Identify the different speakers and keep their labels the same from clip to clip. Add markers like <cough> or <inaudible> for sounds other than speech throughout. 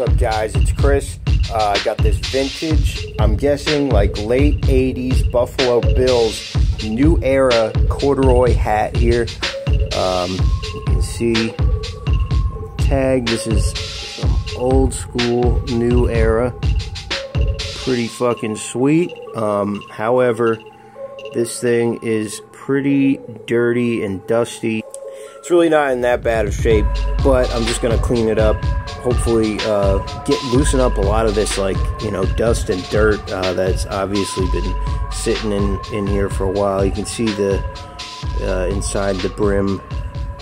Speaker 1: up, guys? It's Chris. Uh, I got this vintage, I'm guessing like late 80s Buffalo Bills new era corduroy hat here. Um, you can see tag. This is some old school, new era. Pretty fucking sweet. Um, however, this thing is pretty dirty and dusty. It's really not in that bad of shape, but I'm just gonna clean it up. Hopefully, uh, get loosen up a lot of this, like you know, dust and dirt uh, that's obviously been sitting in in here for a while. You can see the uh, inside the brim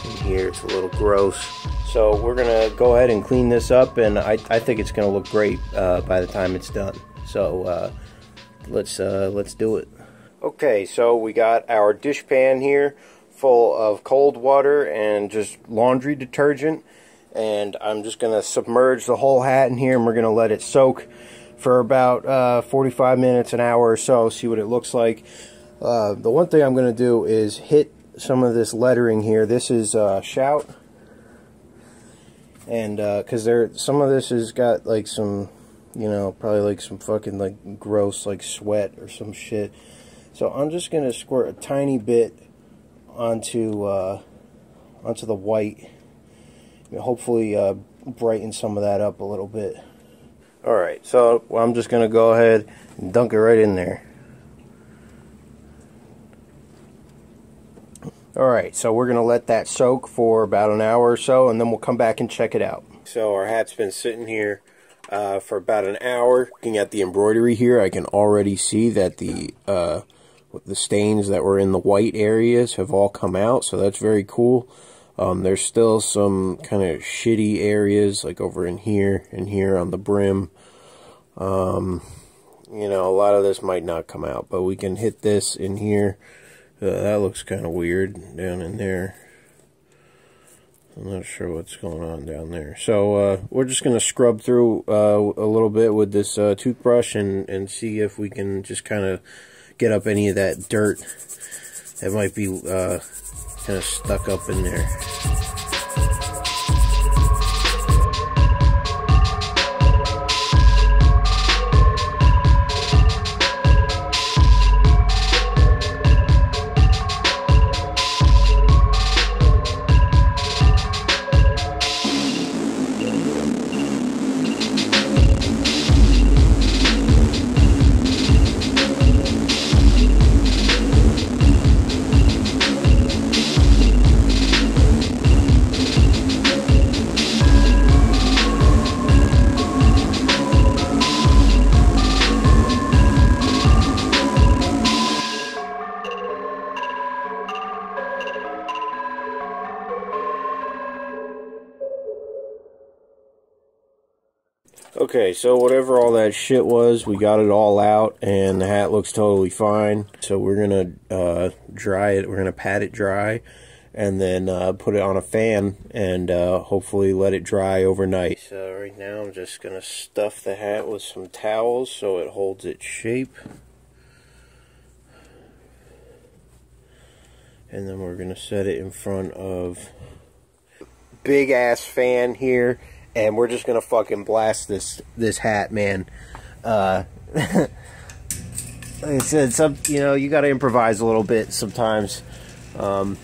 Speaker 1: in here. It's a little gross. So we're gonna go ahead and clean this up, and I, I think it's gonna look great uh, by the time it's done. So uh, let's uh, let's do it. Okay, so we got our dish pan here full of cold water and just laundry detergent. And I'm just going to submerge the whole hat in here and we're going to let it soak for about uh, 45 minutes, an hour or so, see what it looks like. Uh, the one thing I'm going to do is hit some of this lettering here. This is uh, Shout. And because uh, there, some of this has got like some, you know, probably like some fucking like gross like sweat or some shit. So I'm just going to squirt a tiny bit onto uh, onto the white. Hopefully uh, brighten some of that up a little bit. Alright, so well, I'm just going to go ahead and dunk it right in there. Alright, so we're going to let that soak for about an hour or so, and then we'll come back and check it out. So our hat's been sitting here uh, for about an hour. Looking at the embroidery here, I can already see that the uh, the stains that were in the white areas have all come out, so that's very cool. Um, there's still some kind of shitty areas, like over in here and here on the brim. Um, you know, a lot of this might not come out, but we can hit this in here. Uh, that looks kind of weird down in there. I'm not sure what's going on down there. So uh, we're just going to scrub through uh, a little bit with this uh, toothbrush and, and see if we can just kind of get up any of that dirt that might be uh, kind of stuck up in there. Okay, so whatever all that shit was, we got it all out, and the hat looks totally fine. So we're gonna uh, dry it. We're gonna pat it dry, and then uh, put it on a fan, and uh, hopefully let it dry overnight. So right now, I'm just gonna stuff the hat with some towels so it holds its shape. And then we're gonna set it in front of big ass fan here and we're just gonna fucking blast this this hat, man. Uh, <laughs> like I said, some you know you got to improvise a little bit sometimes, um,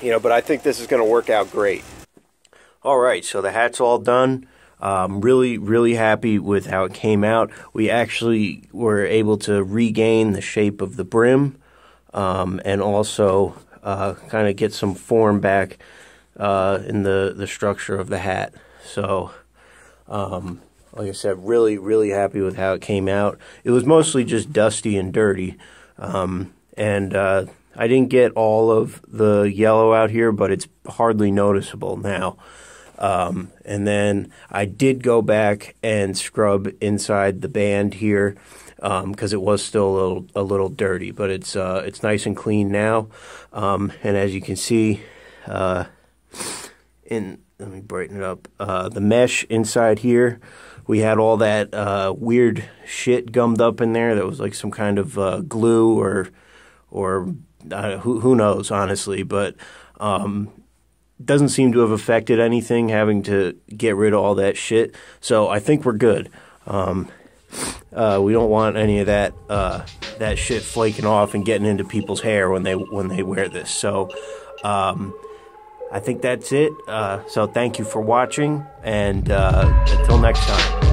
Speaker 1: you know. But I think this is gonna work out great. All right, so the hat's all done. I'm really, really happy with how it came out. We actually were able to regain the shape of the brim um, and also uh, kind of get some form back uh, in the, the structure of the hat. So, um, like I said, really, really happy with how it came out. It was mostly just dusty and dirty. Um, and uh, I didn't get all of the yellow out here, but it's hardly noticeable now. Um, and then I did go back and scrub inside the band here because um, it was still a little a little dirty, but it's uh, it's nice and clean now. Um, and as you can see, uh, in let me brighten it up. Uh, the mesh inside here, we had all that uh, weird shit gummed up in there that was like some kind of uh, glue or or uh, who who knows honestly, but um, doesn't seem to have affected anything having to get rid of all that shit. So I think we're good. Um, uh, we don't want any of that uh, that shit flaking off and getting into people's hair when they when they wear this. So um, I think that's it. Uh, so thank you for watching, and uh, until next time.